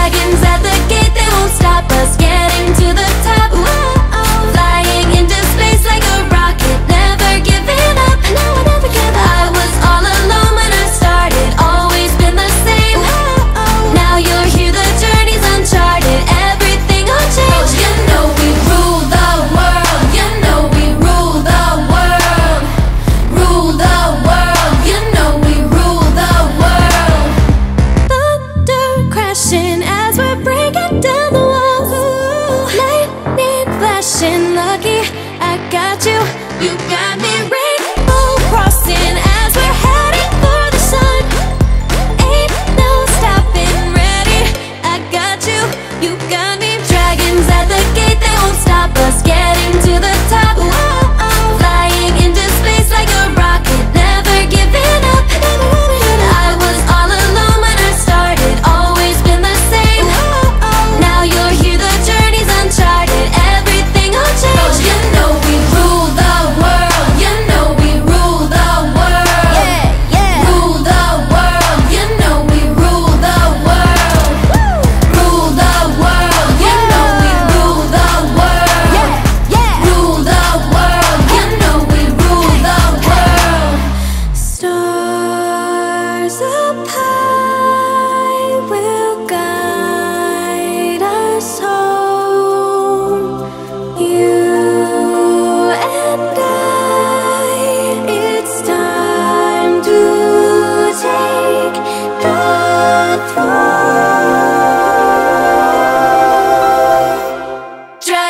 dragons at the gate, they won't stop us getting to the top. flashing lucky I got you, you got me rainbow crossing As we're heading for the sun. Ain't no stopping ready. I got you, you got me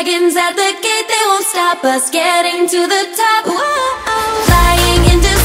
dragons at the gate, they won't stop us getting to the top. Whoa, oh, flying into